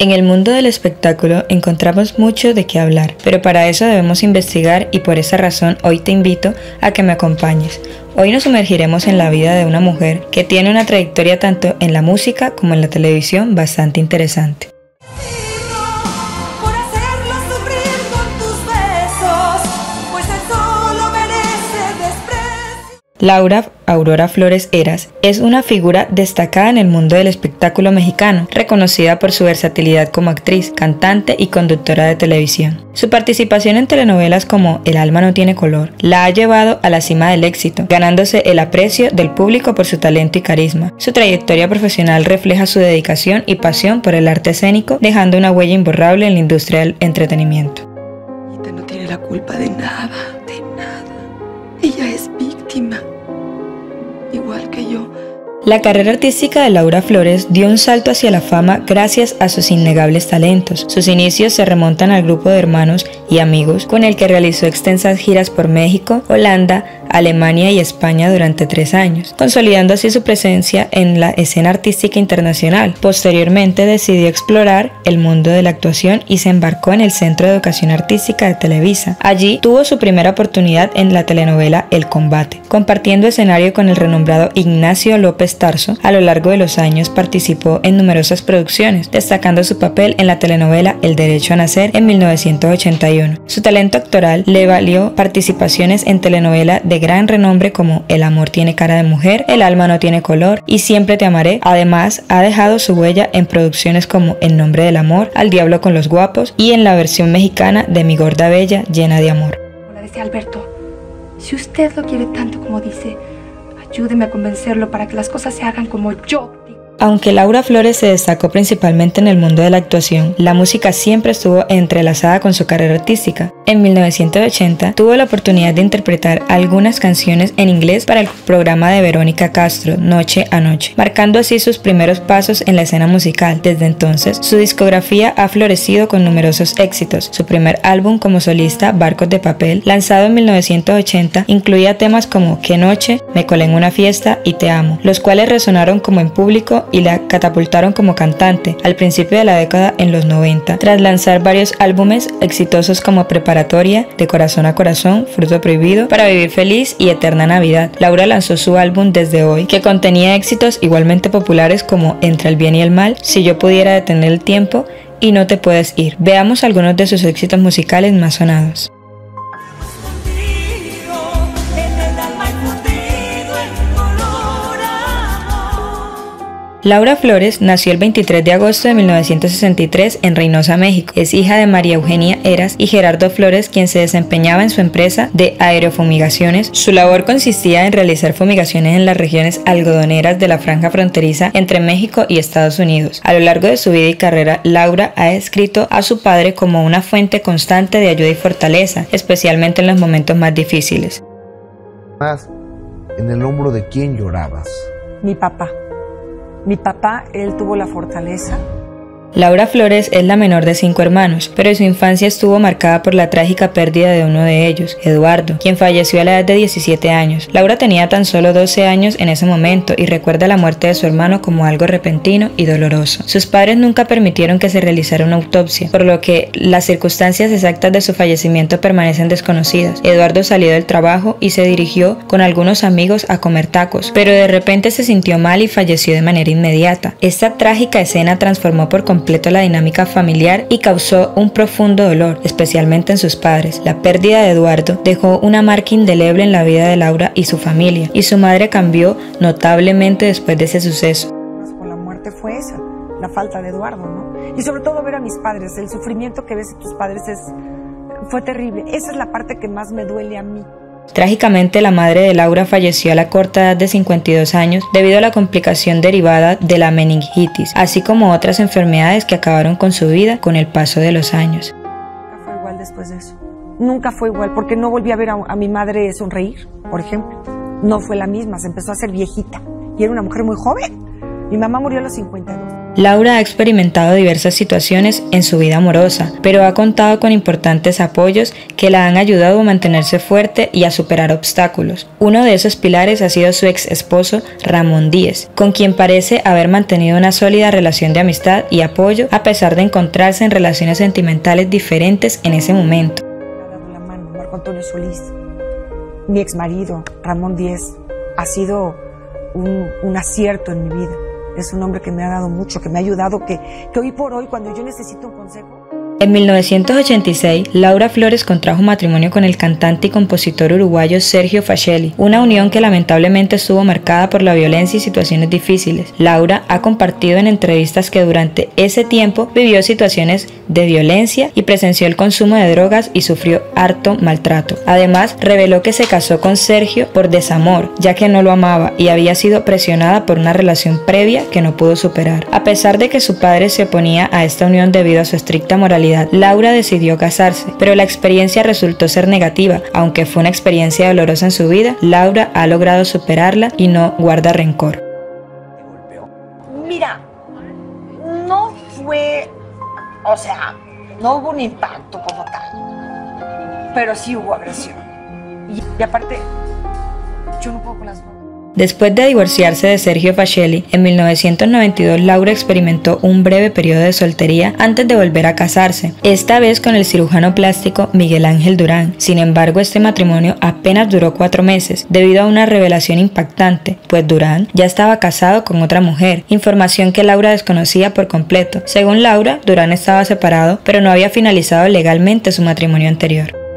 En el mundo del espectáculo encontramos mucho de qué hablar, pero para eso debemos investigar y por esa razón hoy te invito a que me acompañes. Hoy nos sumergiremos en la vida de una mujer que tiene una trayectoria tanto en la música como en la televisión bastante interesante. Laura Aurora Flores Eras es una figura destacada en el mundo del espectáculo mexicano, reconocida por su versatilidad como actriz, cantante y conductora de televisión. Su participación en telenovelas como El alma no tiene color la ha llevado a la cima del éxito, ganándose el aprecio del público por su talento y carisma. Su trayectoria profesional refleja su dedicación y pasión por el arte escénico, dejando una huella imborrable en la industria del entretenimiento. Ella es víctima igual que yo. La carrera artística de Laura Flores dio un salto hacia la fama gracias a sus innegables talentos. Sus inicios se remontan al grupo de hermanos y amigos con el que realizó extensas giras por México, Holanda, Alemania y España durante tres años, consolidando así su presencia en la escena artística internacional. Posteriormente decidió explorar el mundo de la actuación y se embarcó en el Centro de Educación Artística de Televisa. Allí tuvo su primera oportunidad en la telenovela El Combate, compartiendo escenario con el renombrado Ignacio López Tarso. A lo largo de los años participó en numerosas producciones, destacando su papel en la telenovela El Derecho a Nacer en 1981. Su talento actoral le valió participaciones en telenovela de gran renombre como El amor tiene cara de mujer, El alma no tiene color y Siempre te amaré. Además, ha dejado su huella en producciones como En nombre del amor, Al diablo con los guapos y en la versión mexicana de Mi gorda bella llena de amor. Como decía Alberto, si usted lo quiere tanto como dice, ayúdeme a convencerlo para que las cosas se hagan como yo aunque Laura Flores se destacó principalmente en el mundo de la actuación, la música siempre estuvo entrelazada con su carrera artística. En 1980 tuvo la oportunidad de interpretar algunas canciones en inglés para el programa de Verónica Castro, Noche a Noche, marcando así sus primeros pasos en la escena musical. Desde entonces, su discografía ha florecido con numerosos éxitos. Su primer álbum como solista, Barcos de Papel, lanzado en 1980, incluía temas como Qué Noche, Me colé en una fiesta y Te amo, los cuales resonaron como en público y la catapultaron como cantante al principio de la década en los 90, tras lanzar varios álbumes exitosos como Preparatoria, De Corazón a Corazón, Fruto Prohibido, Para Vivir Feliz y Eterna Navidad. Laura lanzó su álbum Desde Hoy, que contenía éxitos igualmente populares como Entre el Bien y el Mal, Si yo pudiera detener el tiempo y No te puedes ir. Veamos algunos de sus éxitos musicales más sonados. Laura Flores nació el 23 de agosto de 1963 en Reynosa, México. Es hija de María Eugenia Eras y Gerardo Flores, quien se desempeñaba en su empresa de aerofumigaciones. Su labor consistía en realizar fumigaciones en las regiones algodoneras de la franja fronteriza entre México y Estados Unidos. A lo largo de su vida y carrera, Laura ha escrito a su padre como una fuente constante de ayuda y fortaleza, especialmente en los momentos más difíciles. Más en el hombro de quién llorabas. Mi papá. Mi papá, él tuvo la fortaleza Laura Flores es la menor de cinco hermanos, pero su infancia estuvo marcada por la trágica pérdida de uno de ellos, Eduardo, quien falleció a la edad de 17 años. Laura tenía tan solo 12 años en ese momento y recuerda la muerte de su hermano como algo repentino y doloroso. Sus padres nunca permitieron que se realizara una autopsia, por lo que las circunstancias exactas de su fallecimiento permanecen desconocidas. Eduardo salió del trabajo y se dirigió con algunos amigos a comer tacos, pero de repente se sintió mal y falleció de manera inmediata. Esta trágica escena transformó por completo completo la dinámica familiar y causó un profundo dolor, especialmente en sus padres. La pérdida de Eduardo dejó una marca indeleble en la vida de Laura y su familia, y su madre cambió notablemente después de ese suceso. Por la muerte fue esa, la falta de Eduardo, ¿no? Y sobre todo ver a mis padres, el sufrimiento que ves en tus padres es, fue terrible. Esa es la parte que más me duele a mí. Trágicamente, la madre de Laura falleció a la corta edad de 52 años debido a la complicación derivada de la meningitis, así como otras enfermedades que acabaron con su vida con el paso de los años. Nunca fue igual después de eso. Nunca fue igual porque no volví a ver a, a mi madre sonreír, por ejemplo. No fue la misma, se empezó a hacer viejita y era una mujer muy joven. Mi mamá murió a los 52. Laura ha experimentado diversas situaciones en su vida amorosa, pero ha contado con importantes apoyos que la han ayudado a mantenerse fuerte y a superar obstáculos. Uno de esos pilares ha sido su ex esposo Ramón Díez, con quien parece haber mantenido una sólida relación de amistad y apoyo a pesar de encontrarse en relaciones sentimentales diferentes en ese momento. la mano, Marco Antonio Solís, mi ex marido, Ramón Díez, ha sido un, un acierto en mi vida es un hombre que me ha dado mucho, que me ha ayudado, que, que hoy por hoy cuando yo necesito un consejo... En 1986, Laura Flores contrajo matrimonio con el cantante y compositor uruguayo Sergio Facelli, una unión que lamentablemente estuvo marcada por la violencia y situaciones difíciles. Laura ha compartido en entrevistas que durante ese tiempo vivió situaciones de violencia y presenció el consumo de drogas y sufrió harto maltrato. Además, reveló que se casó con Sergio por desamor, ya que no lo amaba y había sido presionada por una relación previa que no pudo superar. A pesar de que su padre se oponía a esta unión debido a su estricta moralidad, Laura decidió casarse, pero la experiencia resultó ser negativa. Aunque fue una experiencia dolorosa en su vida, Laura ha logrado superarla y no guarda rencor. Mira, no fue, o sea, no hubo un impacto como tal, pero sí hubo agresión. Y, y aparte, yo no puedo con las Después de divorciarse de Sergio Facelli, en 1992 Laura experimentó un breve periodo de soltería antes de volver a casarse, esta vez con el cirujano plástico Miguel Ángel Durán. Sin embargo, este matrimonio apenas duró cuatro meses, debido a una revelación impactante, pues Durán ya estaba casado con otra mujer, información que Laura desconocía por completo. Según Laura, Durán estaba separado, pero no había finalizado legalmente su matrimonio anterior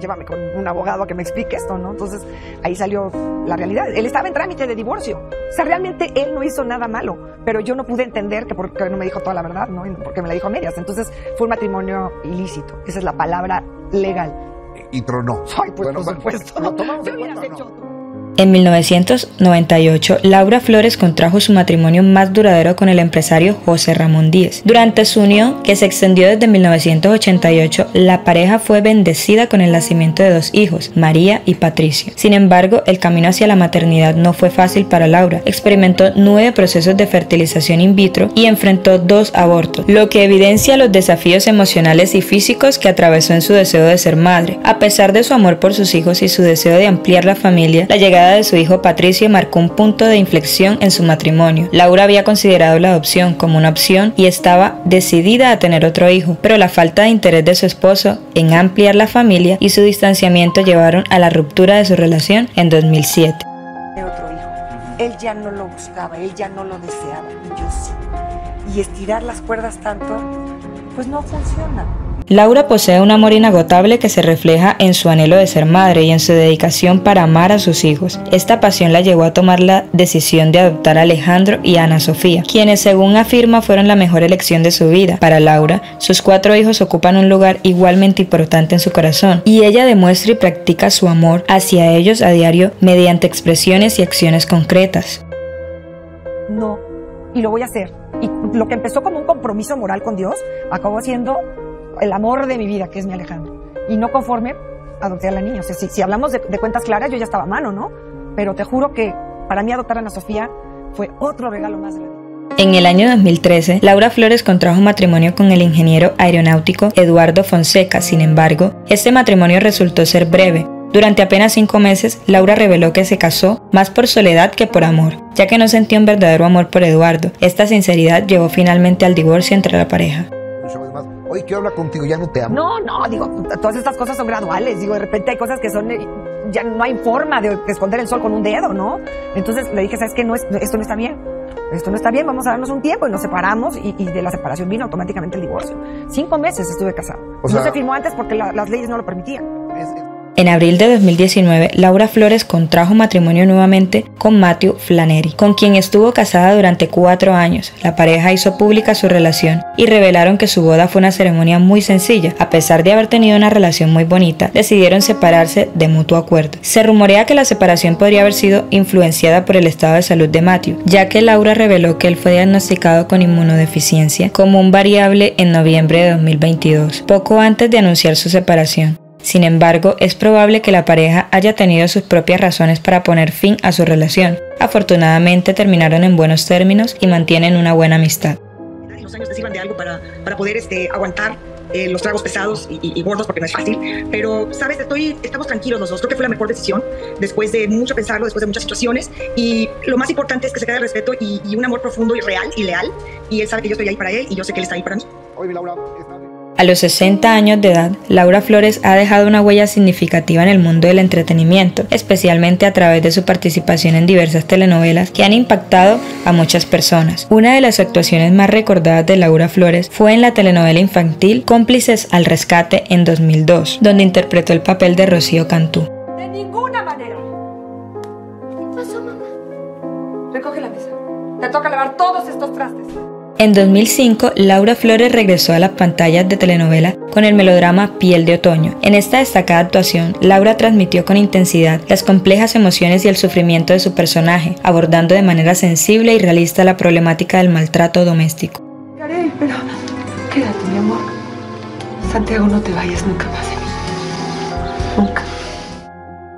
llévame con un abogado a que me explique esto, ¿no? Entonces ahí salió la realidad. Él estaba en trámite de divorcio. O sea, realmente él no hizo nada malo, pero yo no pude entender que porque no me dijo toda la verdad, ¿no? Porque me la dijo a medias. Entonces fue un matrimonio ilícito. Esa es la palabra legal. Y tronó. Ay, pues por supuesto. No, tomamos hecho en 1998, Laura Flores contrajo su matrimonio más duradero con el empresario José Ramón Díez. Durante su unión, que se extendió desde 1988, la pareja fue bendecida con el nacimiento de dos hijos, María y Patricio. Sin embargo, el camino hacia la maternidad no fue fácil para Laura. Experimentó nueve procesos de fertilización in vitro y enfrentó dos abortos, lo que evidencia los desafíos emocionales y físicos que atravesó en su deseo de ser madre. A pesar de su amor por sus hijos y su deseo de ampliar la familia, la llegada de su hijo Patricio marcó un punto de inflexión en su matrimonio. Laura había considerado la adopción como una opción y estaba decidida a tener otro hijo, pero la falta de interés de su esposo en ampliar la familia y su distanciamiento llevaron a la ruptura de su relación en 2007. Otro hijo. Él ya no lo buscaba, él ya no lo deseaba, y yo sí. Y estirar las cuerdas tanto, pues no funciona. Laura posee un amor inagotable que se refleja en su anhelo de ser madre y en su dedicación para amar a sus hijos. Esta pasión la llevó a tomar la decisión de adoptar a Alejandro y a Ana Sofía, quienes según afirma fueron la mejor elección de su vida. Para Laura, sus cuatro hijos ocupan un lugar igualmente importante en su corazón y ella demuestra y practica su amor hacia ellos a diario mediante expresiones y acciones concretas. No, y lo voy a hacer. Y lo que empezó como un compromiso moral con Dios, acabó siendo el amor de mi vida, que es mi Alejandro. Y no conforme, adopté a la niña. O sea, si, hablamos de, de, cuentas claras, yo ya estaba a mano, ¿no? Pero te juro que para mí adoptar a Ana Sofía fue otro regalo más grande. En el año 2013, Laura Flores contrajo matrimonio con el ingeniero aeronáutico Eduardo Fonseca. Sin embargo, este matrimonio resultó ser breve. Durante apenas cinco meses, Laura reveló que se casó más por soledad que por amor, ya que no sentía un verdadero amor por Eduardo. Esta sinceridad llevó finalmente al divorcio entre la pareja. Oye, quiero hablar contigo, ya no te amo. No, no, digo, todas estas cosas son graduales. Digo, de repente hay cosas que son. Ya no hay forma de esconder el sol con un dedo, ¿no? Entonces le dije, ¿sabes qué? No es, esto no está bien. Esto no está bien, vamos a darnos un tiempo y nos separamos y, y de la separación vino automáticamente el divorcio. Cinco meses estuve casado. O sea, no se firmó antes porque la, las leyes no lo permitían. En abril de 2019, Laura Flores contrajo matrimonio nuevamente con Matthew Flannery, con quien estuvo casada durante cuatro años. La pareja hizo pública su relación y revelaron que su boda fue una ceremonia muy sencilla. A pesar de haber tenido una relación muy bonita, decidieron separarse de mutuo acuerdo. Se rumorea que la separación podría haber sido influenciada por el estado de salud de Matthew, ya que Laura reveló que él fue diagnosticado con inmunodeficiencia como un variable en noviembre de 2022, poco antes de anunciar su separación. Sin embargo, es probable que la pareja haya tenido sus propias razones para poner fin a su relación. Afortunadamente terminaron en buenos términos y mantienen una buena amistad. Los años te sirvan de algo para, para poder este, aguantar eh, los tragos pesados y, gordos porque no es fácil. Pero, ¿sabes? Estoy, estamos tranquilos los dos. Creo que fue la mejor decisión después de mucho pensarlo, después de muchas situaciones. Y lo más importante es que se quede el respeto y, y un amor profundo y real y leal. Y él sabe que yo estoy ahí para él y yo sé que él está ahí para mí. Oye, Laura, a los 60 años de edad, Laura Flores ha dejado una huella significativa en el mundo del entretenimiento, especialmente a través de su participación en diversas telenovelas que han impactado a muchas personas. Una de las actuaciones más recordadas de Laura Flores fue en la telenovela infantil Cómplices al Rescate en 2002, donde interpretó el papel de Rocío Cantú. En 2005, Laura Flores regresó a las pantallas de telenovela con el melodrama Piel de Otoño. En esta destacada actuación, Laura transmitió con intensidad las complejas emociones y el sufrimiento de su personaje, abordando de manera sensible y realista la problemática del maltrato doméstico. pero quédate, mi amor. Santiago, no te vayas nunca más de mí. Nunca.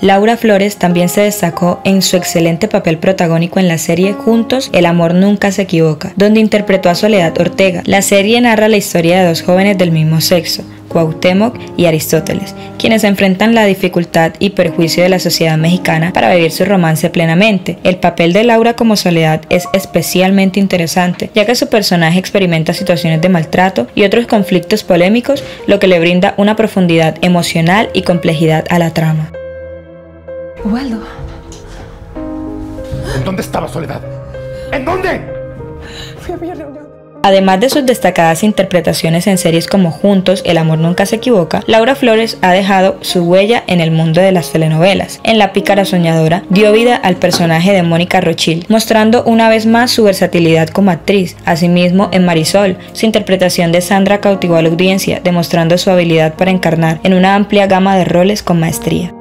Laura Flores también se destacó en su excelente papel protagónico en la serie Juntos, El amor nunca se equivoca, donde interpretó a Soledad Ortega. La serie narra la historia de dos jóvenes del mismo sexo, Cuauhtémoc y Aristóteles, quienes enfrentan la dificultad y perjuicio de la sociedad mexicana para vivir su romance plenamente. El papel de Laura como Soledad es especialmente interesante, ya que su personaje experimenta situaciones de maltrato y otros conflictos polémicos, lo que le brinda una profundidad emocional y complejidad a la trama. Ubaldo. ¿En dónde estaba Soledad? ¿En dónde? Fui a mi reunión. Además de sus destacadas interpretaciones en series como Juntos, El amor nunca se equivoca, Laura Flores ha dejado su huella en el mundo de las telenovelas. En La pícara soñadora dio vida al personaje de Mónica Rochil, mostrando una vez más su versatilidad como actriz. Asimismo, en Marisol, su interpretación de Sandra cautivó a la audiencia, demostrando su habilidad para encarnar en una amplia gama de roles con maestría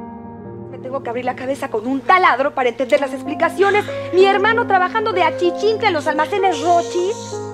que abrir la cabeza con un taladro para entender las explicaciones. Mi hermano trabajando de achichincle en los almacenes Rochis.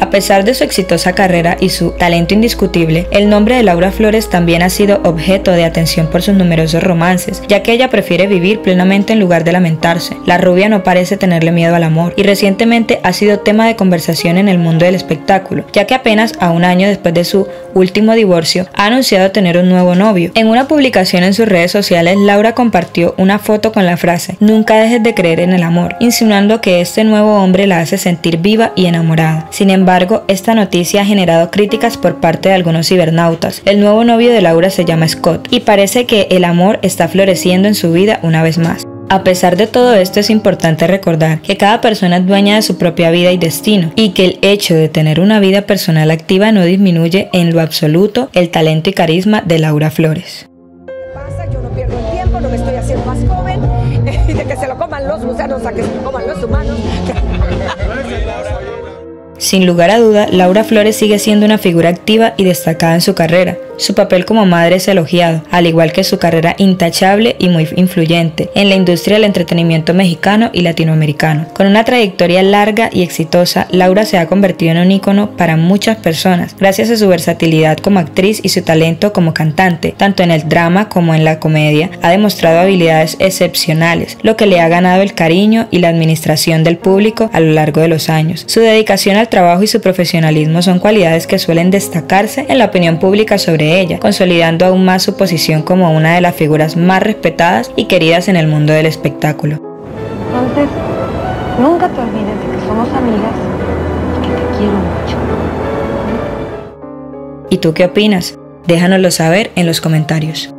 A pesar de su exitosa carrera y su talento indiscutible, el nombre de Laura Flores también ha sido objeto de atención por sus numerosos romances, ya que ella prefiere vivir plenamente en lugar de lamentarse. La rubia no parece tenerle miedo al amor y recientemente ha sido tema de conversación en el mundo del espectáculo, ya que apenas a un año después de su último divorcio ha anunciado tener un nuevo novio. En una publicación en sus redes sociales, Laura compartió una foto con la frase Nunca dejes de creer en el amor, insinuando que este nuevo hombre la hace sentir viva y enamorada. Sin embargo, embargo, esta noticia ha generado críticas por parte de algunos cibernautas. El nuevo novio de Laura se llama Scott y parece que el amor está floreciendo en su vida una vez más. A pesar de todo esto es importante recordar que cada persona es dueña de su propia vida y destino y que el hecho de tener una vida personal activa no disminuye en lo absoluto el talento y carisma de Laura Flores. que se lo coman los gusanos a que se lo coman los humanos. Sin lugar a duda, Laura Flores sigue siendo una figura activa y destacada en su carrera, su papel como madre es elogiado, al igual que su carrera intachable y muy influyente en la industria del entretenimiento mexicano y latinoamericano. Con una trayectoria larga y exitosa, Laura se ha convertido en un ícono para muchas personas, gracias a su versatilidad como actriz y su talento como cantante, tanto en el drama como en la comedia. Ha demostrado habilidades excepcionales, lo que le ha ganado el cariño y la administración del público a lo largo de los años. Su dedicación al trabajo y su profesionalismo son cualidades que suelen destacarse en la opinión pública sobre ella, consolidando aún más su posición como una de las figuras más respetadas y queridas en el mundo del espectáculo. Entonces, nunca te olvides de que somos amigas y que te quiero mucho. ¿Y tú qué opinas? Déjanoslo saber en los comentarios.